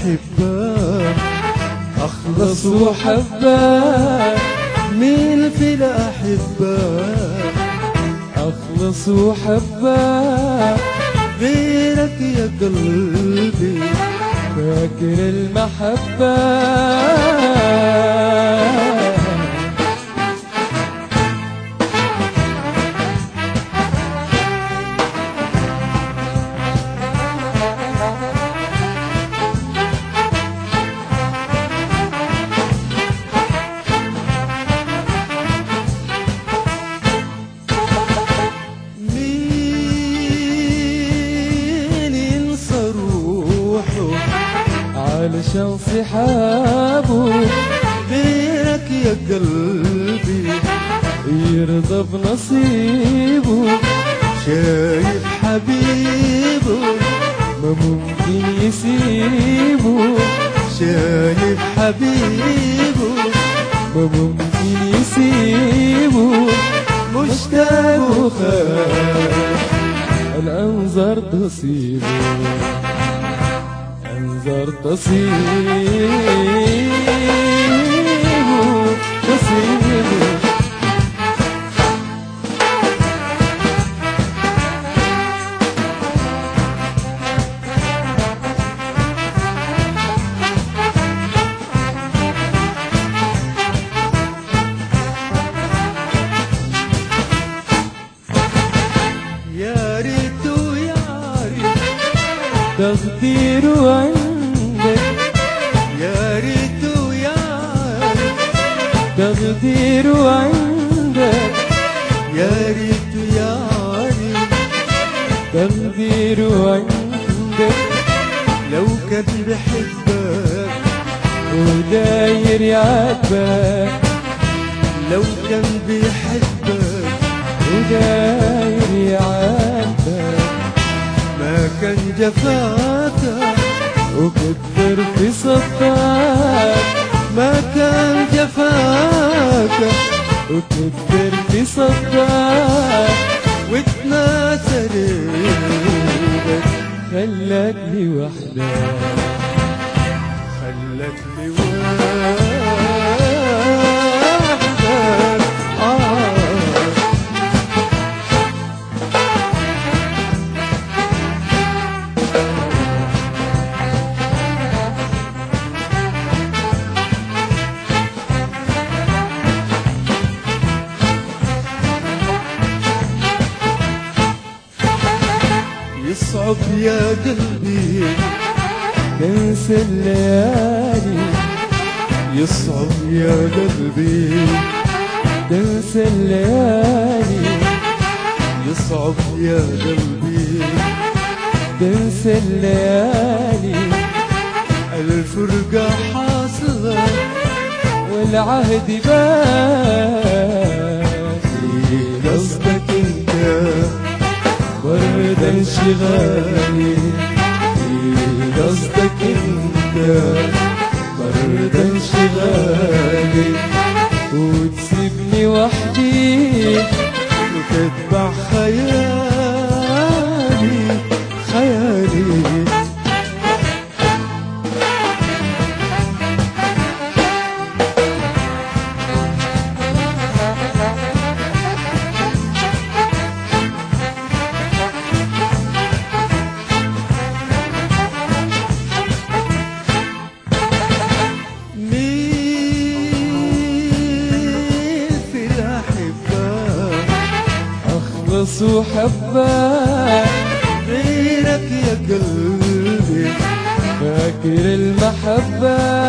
الأحبة أخلص وحبة مين في الأحبة أخلص وحبة غيرك يا قلبي فاكر المحبة. علشان صحابه غيرك يا قلبي يرضى بنصيبه. شايف حبيبه ما ممكن يسيبه. شايف حبيبه ما ممكن يسيبه. مشتاق وخايف الأنظار تصيبه. أنظار تصيبه تصيبه يا ريت يا ريت تقدير عندك تقدير عندك. يا ريت يا تقدير عندك. لو كان بحبك وداير يعاتبك لو كان بيحبك وداير يعاتبك ما كان جفاك وكتر في صفاك. ما كان جفاك وكتر في صفاك وتناسى خلتني وحدك خلتني وحدك يصعب يا قلبي تنسى الليالي يصعب يا قلبي؟ تنسى الليالي يصعب يا قلبي؟ تنسى الليالي الفرقة حاصلة والعهد باقي؟ قصدك انشغالي قصدك انت ورد انشغالي وتسيبني وحدي اخلص وحبك غيرك يا قلبي فاكر المحبة.